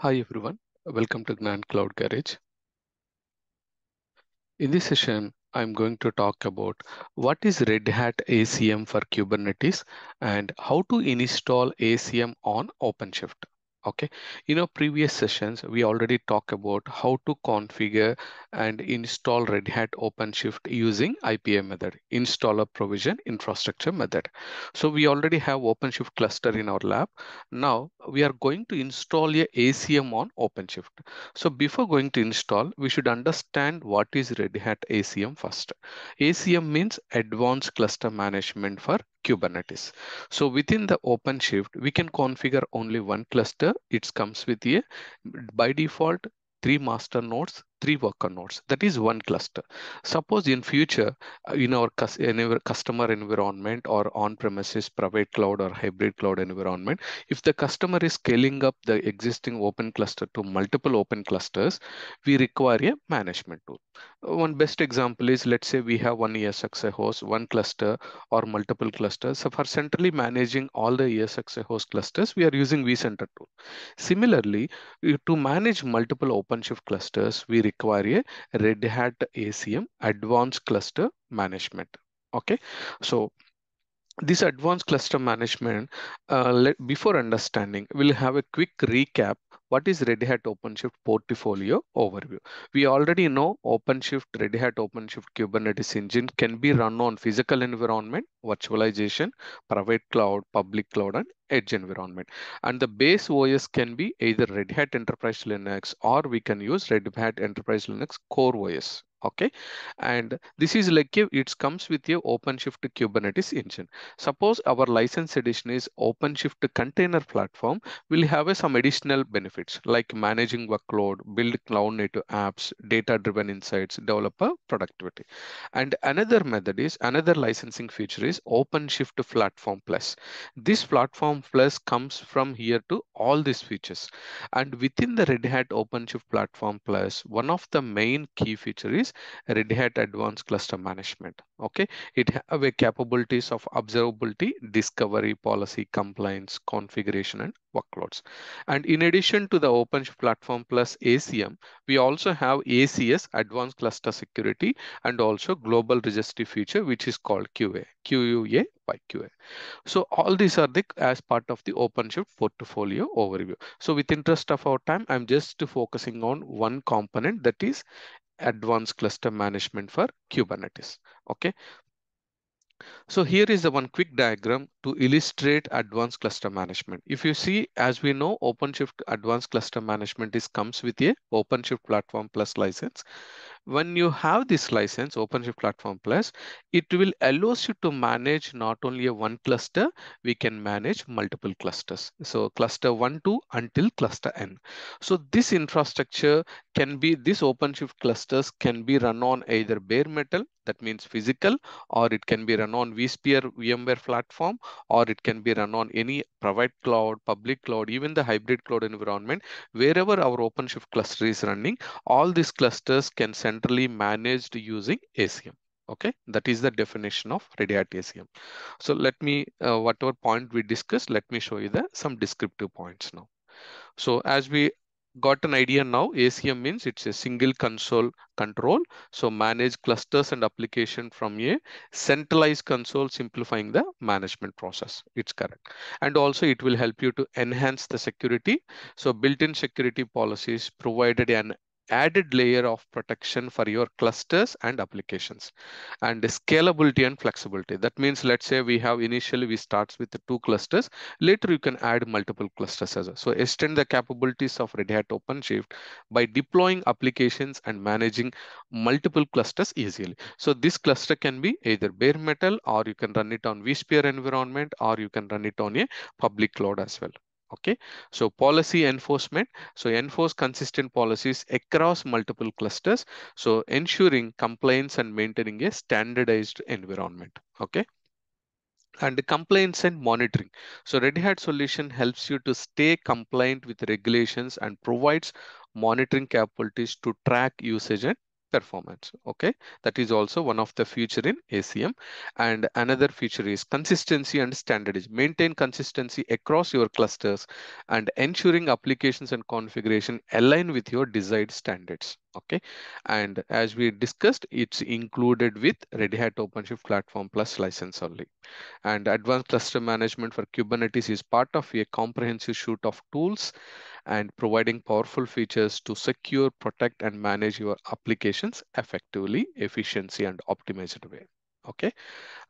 Hi everyone, welcome to Gnan Cloud Garage. In this session, I'm going to talk about what is Red Hat ACM for Kubernetes and how to install ACM on OpenShift. Okay, in our previous sessions, we already talked about how to configure and install Red Hat OpenShift using IPI method, installer provision infrastructure method. So we already have OpenShift cluster in our lab. Now we are going to install a ACM on OpenShift. So before going to install, we should understand what is Red Hat ACM first. ACM means Advanced Cluster Management for Kubernetes. So within the OpenShift, we can configure only one cluster. It comes with a by default three master nodes three worker nodes that is one cluster suppose in future uh, in our, customer environment or on premises private cloud or hybrid cloud environment if the customer is scaling up the existing open cluster to multiple open clusters we require a management tool one best example is let's say we have one ESXi host, one cluster or multiple clusters. So for centrally managing all the ESXi host clusters, we are using vCenter tool. Similarly, to manage multiple OpenShift clusters, we require a Red Hat ACM advanced cluster management. Okay, so this advanced cluster management, uh, let, before understanding, we'll have a quick recap what is Red Hat OpenShift portfolio overview? We already know OpenShift, Red Hat OpenShift Kubernetes engine can be run on physical environment, virtualization, private cloud, public cloud, and edge environment. And the base OS can be either Red Hat Enterprise Linux or we can use Red Hat Enterprise Linux Core OS okay and this is like it comes with your OpenShift Kubernetes engine. Suppose our license edition is OpenShift container platform, we'll have a, some additional benefits like managing workload, build cloud native apps, data driven insights, developer productivity. And another method is another licensing feature is OpenShift Platform Plus. This Platform Plus comes from here to all these features. And within the Red Hat OpenShift Platform Plus, one of the main key feature is Red Hat Advanced Cluster Management. Okay, it have capabilities of observability, discovery, policy, compliance, configuration, and workloads. And in addition to the OpenShift Platform Plus ACM, we also have ACS Advanced Cluster Security and also Global Registry feature, which is called QA, QUA by QA. So all these are the as part of the OpenShift portfolio overview. So with interest of our time, I'm just focusing on one component that is advanced cluster management for Kubernetes. Okay. So here is the one quick diagram to illustrate advanced cluster management. If you see, as we know, OpenShift advanced cluster management is comes with a OpenShift platform plus license when you have this license OpenShift Platform Plus, it will allows you to manage not only a one cluster, we can manage multiple clusters. So cluster one, two until cluster N. So this infrastructure can be, this OpenShift clusters can be run on either bare metal, that means physical, or it can be run on vSphere VMware platform, or it can be run on any private cloud, public cloud, even the hybrid cloud environment, wherever our OpenShift cluster is running, all these clusters can centrally managed using ACM. Okay, that is the definition of Red Hat ACM. So let me, uh, whatever point we discussed, let me show you the some descriptive points now. So as we got an idea now, ACM means it's a single console control. So manage clusters and application from a centralized console, simplifying the management process. It's correct. And also it will help you to enhance the security. So built-in security policies provided an added layer of protection for your clusters and applications. And scalability and flexibility. That means let's say we have initially we starts with two clusters. Later you can add multiple clusters as well. So extend the capabilities of red hat openshift by deploying applications and managing multiple clusters easily. So this cluster can be either bare metal or you can run it on vsphere environment or you can run it on a public cloud as well okay so policy enforcement so enforce consistent policies across multiple clusters so ensuring compliance and maintaining a standardized environment okay? And the compliance and monitoring so red hat solution helps you to stay compliant with regulations and provides monitoring capabilities to track usage and performance okay? That is also one of the feature in acm and another feature is consistency and standardization maintain consistency across your clusters and ensuring applications and configuration align with your desired standards okay? And as we discussed it's included with red hat openshift platform plus license only. And advanced cluster management for kubernetes is part of a comprehensive suite of tools and providing powerful features to secure, protect, and manage your applications effectively, efficiency, and optimized way. Okay.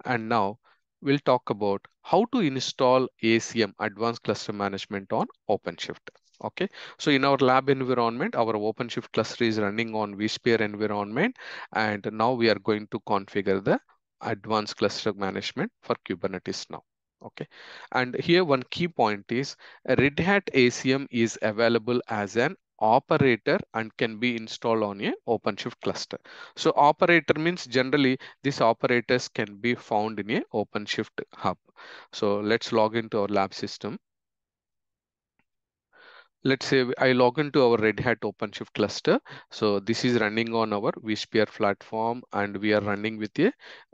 And now we'll talk about how to install ACM Advanced Cluster Management on OpenShift. Okay, so in our lab environment, our OpenShift cluster is running on vSphere environment, and now we are going to configure the advanced cluster management for Kubernetes now okay and here one key point is red hat acm is available as an operator and can be installed on a OpenShift cluster. So operator means generally these operators can be found in a OpenShift hub. So let's log into our lab system. Let's say I log into our Red Hat OpenShift cluster. So this is running on our vSphere platform and we are running with a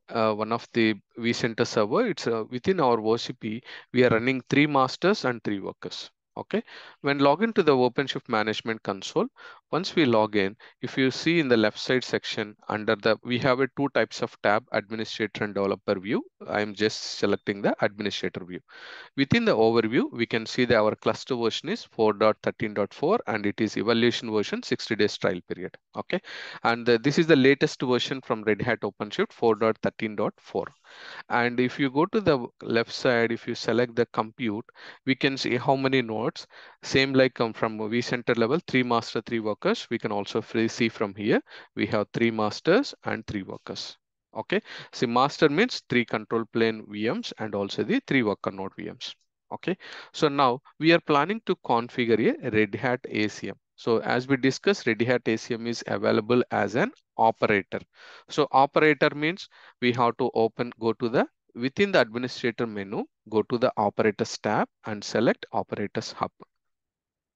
uh, one of the vCenter server. It's uh, within our OCP. We are running three masters and three workers. Okay. When log into the OpenShift management console, once we log in, if you see in the left side section under the, we have a two types of tab, administrator and developer view. I'm just selecting the administrator view. Within the overview, we can see that our cluster version is 4.13.4 and it is evaluation version 60 days trial period. Okay. And uh, this is the latest version from Red Hat OpenShift 4.13.4. And if you go to the left side, if you select the compute, we can see how many nodes. Same like um, from vCenter level, three master, three workers. We can also see from here, we have three masters and three workers. Okay, so master means three control plane VMs and also the three worker node VMs. Okay, so now we are planning to configure a Red Hat ACM. So as we discussed, Red Hat ACM is available as an operator. So operator means we have to open, go to the within the administrator menu, go to the operators tab and select operators hub.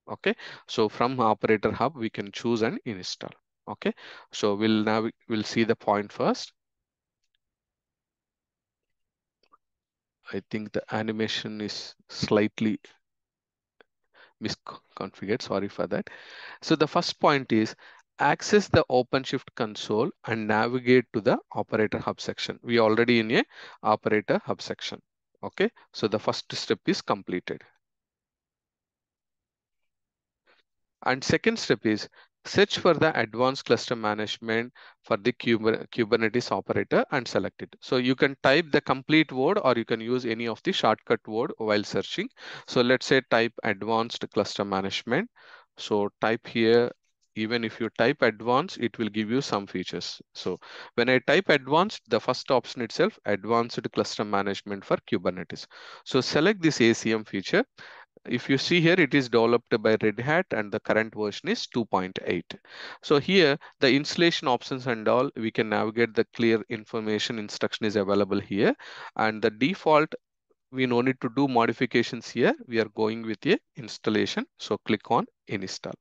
Okay, so from operator hub, we can choose and install. Okay, so we'll now we'll see the point first. I think the animation is slightly misconfigured. Sorry for that. So the first point is access the OpenShift console and navigate to the operator hub section. We already in a operator hub section. Okay, so the first step is completed. And second step is search for the advanced cluster management for the Kubernetes operator and select it. So you can type the complete word or you can use any of the shortcut word while searching. So let's say type advanced cluster management. So type here, even if you type advanced, it will give you some features. So when I type advanced, the first option itself, advanced cluster management for Kubernetes. So select this ACM feature if you see here, it is developed by Red Hat and the current version is 2.8. So here the installation options and all, we can navigate the clear information instruction is available here. And the default, we no need to do modifications here. We are going with a installation. So click on install.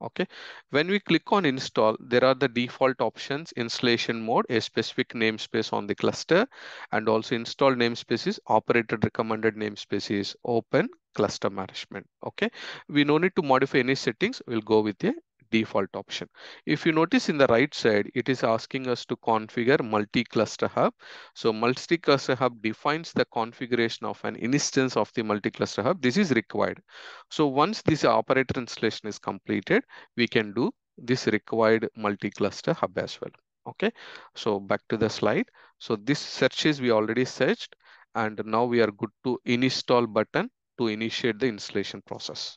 Okay, when we click on install, there are the default options, installation mode, a specific namespace on the cluster, and also install namespaces, operated recommended namespaces, open cluster management. Okay, we no need to modify any settings. We'll go with a default option. If you notice in the right side, it is asking us to configure multi-cluster hub. So multi-cluster hub defines the configuration of an instance of the multi-cluster hub. This is required. So once this operator installation is completed, we can do this required multi-cluster hub as well. Okay, so back to the slide. So this searches we already searched and now we are good to install button to initiate the installation process.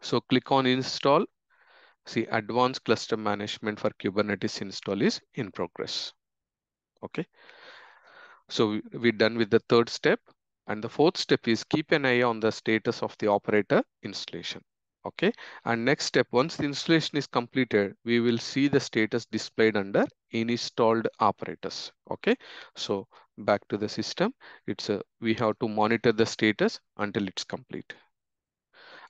So click on install. See advanced cluster management for Kubernetes install is in progress. Okay. So we're done with the third step. And the fourth step is keep an eye on the status of the operator installation. Okay. And next step, once the installation is completed, we will see the status displayed under installed operators. Okay. So back to the system, it's a, we have to monitor the status until it's complete.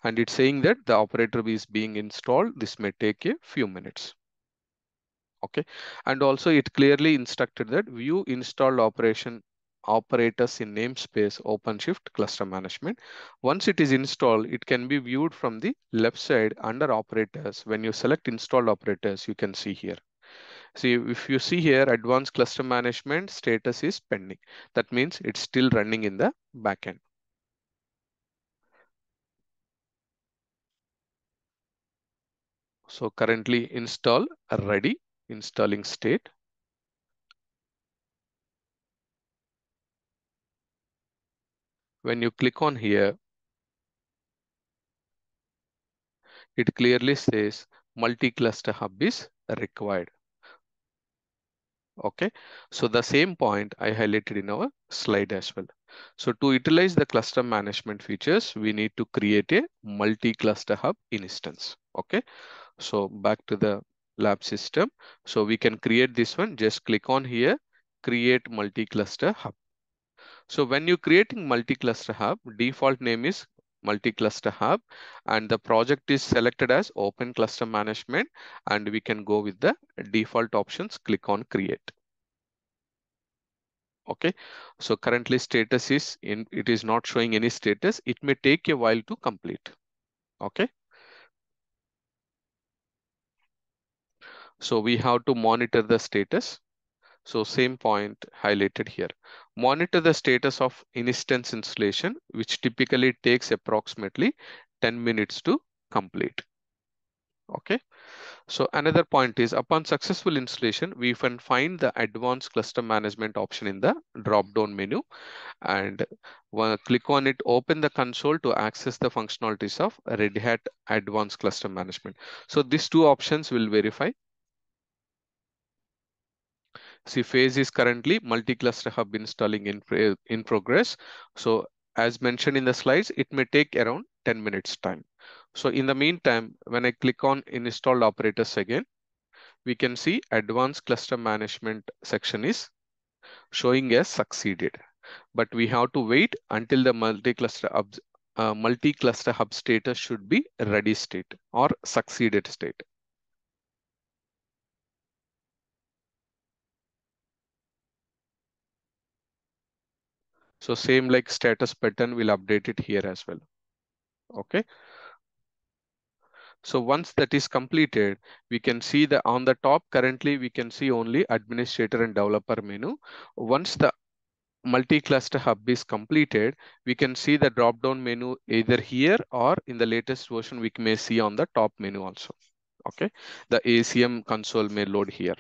and it's saying that the operator is being installed. This may take a few minutes. Okay, and also it clearly instructed that view installed operation operators in namespace OpenShift cluster management. Once it is installed, it can be viewed from the left side under operators. When you select installed operators, you can see here. See, if you see here, advanced cluster management status is pending. That means it's still running in the backend. So currently install ready, installing state. When you click on here, it clearly says multi-cluster hub is required. Okay, so the same point I highlighted in our slide as well. So to utilize the cluster management features, we need to create a multi-cluster hub instance. Okay, so back to the lab system. So we can create this one. Just click on here, create multi-cluster hub. So when you're creating multi-cluster hub, default name is multi-cluster hub and the project is selected as open cluster management and we can go with the default options click on create. Okay so currently status is in it is not showing any status. It may take a while to complete. Okay. So we have to monitor the status so same point highlighted here. Monitor the status of instance installation, which typically takes approximately 10 minutes to complete. Okay. So another point is upon successful installation, we can find the advanced cluster management option in the drop-down menu and click on it, open the console to access the functionalities of Red Hat Advanced Cluster Management. So these two options will verify See, phase is currently multi-cluster hub installing in, in progress. So as mentioned in the slides, it may take around 10 minutes time. So in the meantime, when I click on installed operators again, we can see advanced cluster management section is showing as succeeded. But we have to wait until the multi-cluster uh, multi-cluster hub status should be ready state or succeeded state. So same like status button will update it here as well. Okay. So once that is completed, we can see the on the top currently we can see only administrator and developer menu. Once the multi-cluster hub is completed, we can see the drop-down menu either here or in the latest version we may see on the top menu also. Okay, the ACM console may load here.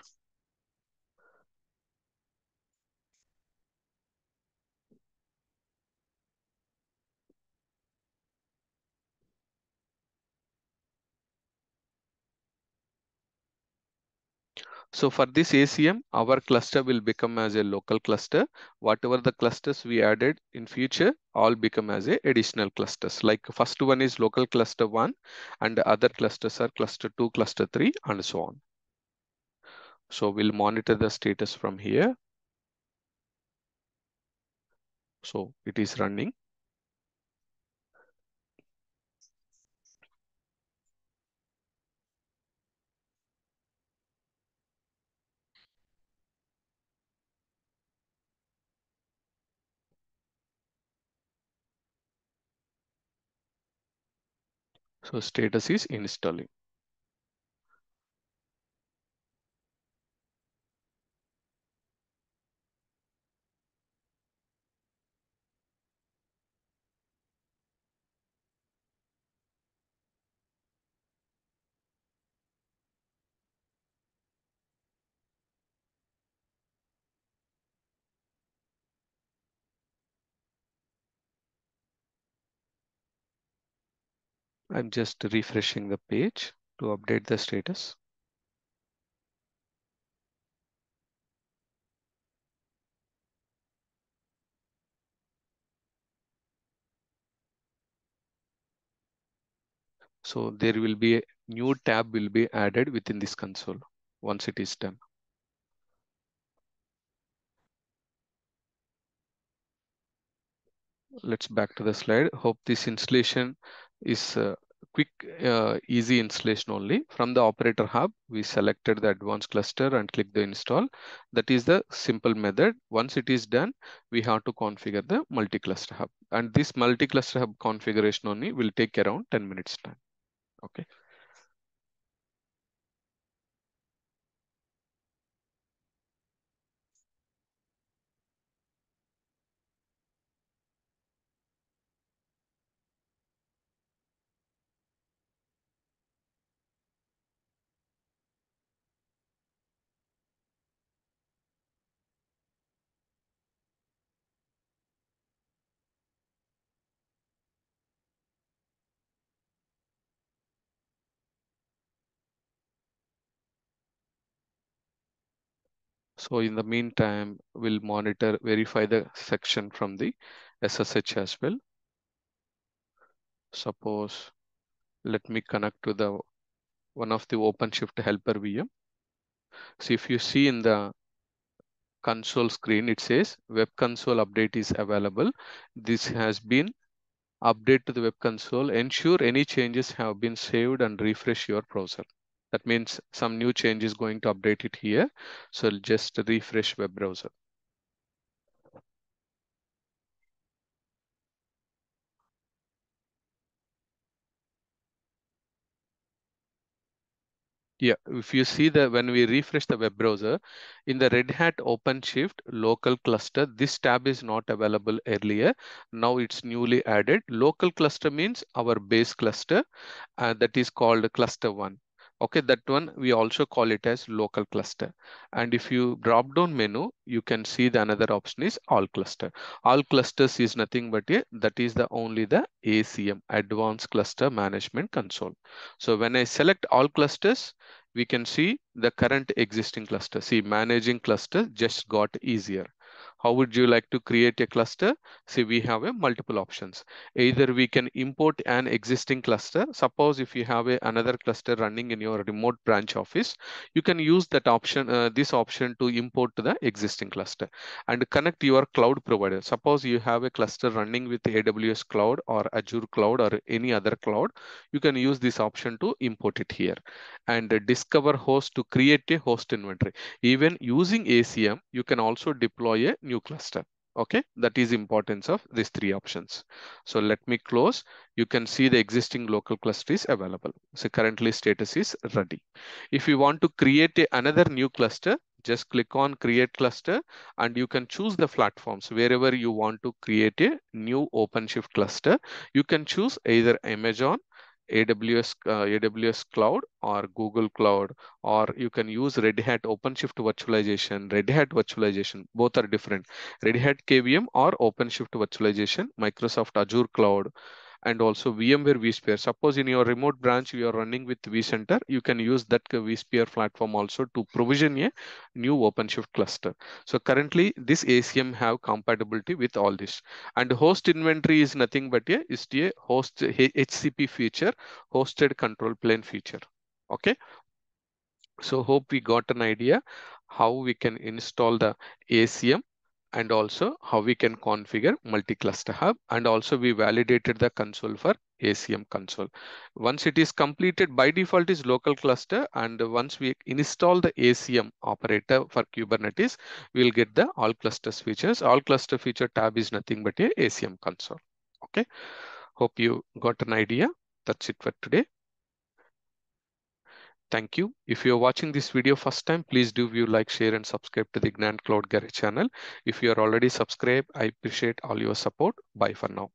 So for this ACM, our cluster will become as a local cluster. Whatever the clusters we added in future, all become as a additional clusters. Like first one is local cluster one and the other clusters are cluster two, cluster three, and so on. So we'll monitor the status from here. So it is running. So status is installing. I'm just refreshing the page to update the status. So there will be a new tab will be added within this console once it is done. Let's back to the slide. Hope this installation is uh, quick, uh, easy installation only. From the operator hub, we selected the advanced cluster and click the install. That is the simple method. Once it is done, we have to configure the multi-cluster hub. And this multi-cluster hub configuration only will take around 10 minutes time. Okay. So in the meantime, we'll monitor, verify the section from the SSH as well. Suppose, let me connect to the one of the OpenShift helper VM. So if you see in the console screen, it says web console update is available. This has been update to the web console. Ensure any changes have been saved and refresh your browser. That means some new change is going to update it here. So just refresh web browser. Yeah, if you see that when we refresh the web browser, in the Red Hat OpenShift local cluster, this tab is not available earlier. Now it's newly added. Local cluster means our base cluster, uh, that is called cluster one. Okay, that one we also call it as local cluster. And if you drop down menu, you can see the another option is all cluster. All clusters is nothing but a, that is the only the ACM advanced cluster management console. So when I select all clusters, we can see the current existing cluster. See managing cluster just got easier. How would you like to create a cluster? See, we have a multiple options. Either we can import an existing cluster. Suppose if you have a, another cluster running in your remote branch office, you can use that option, uh, this option to import the existing cluster and connect your cloud provider. Suppose you have a cluster running with AWS cloud or Azure cloud or any other cloud, you can use this option to import it here and discover host to create a host inventory. Even using ACM, you can also deploy a new cluster. Okay, that is importance of these three options. So let me close. You can see the existing local cluster is available. So currently status is ready. If you want to create a, another new cluster, just click on create cluster and you can choose the platforms wherever you want to create a new OpenShift cluster. You can choose either Amazon, AWS, uh, AWS Cloud or Google Cloud, or you can use Red Hat OpenShift virtualization, Red Hat virtualization, both are different. Red Hat KVM or OpenShift virtualization, Microsoft Azure Cloud, and also VMware vSphere. Suppose in your remote branch you are running with vCenter, you can use that vSphere platform also to provision a new OpenShift cluster. So currently this ACM have compatibility with all this. And host inventory is nothing but a, is a host HCP feature, hosted control plane feature. Okay. So hope we got an idea how we can install the ACM and also how we can configure multi-cluster hub and also we validated the console for ACM console. Once it is completed by default is local cluster and once we install the ACM operator for Kubernetes, we'll get the all clusters features. All cluster feature tab is nothing but a ACM console. Okay. Hope you got an idea. That's it for today. Thank you. If you're watching this video first time, please do view, like, share, and subscribe to the Gnan Cloud Garage channel. If you are already subscribed, I appreciate all your support. Bye for now.